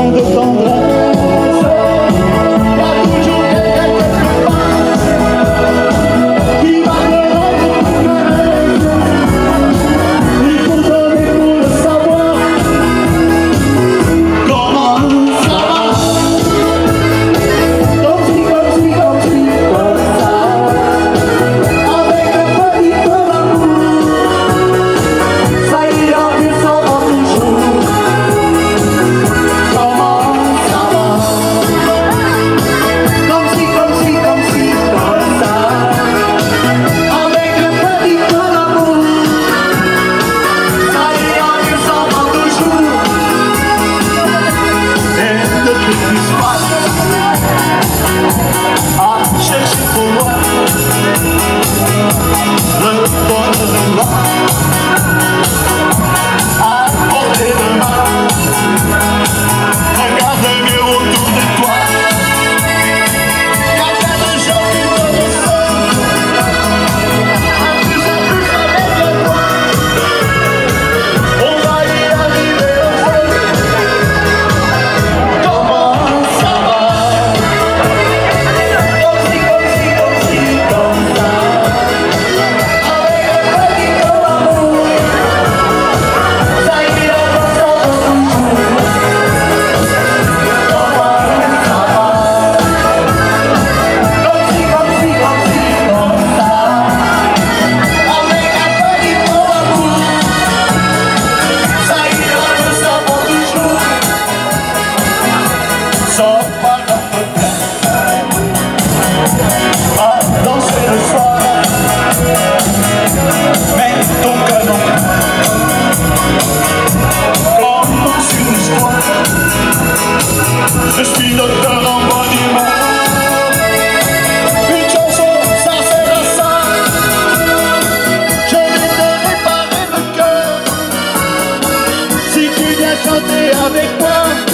quando o som chanter avec moi.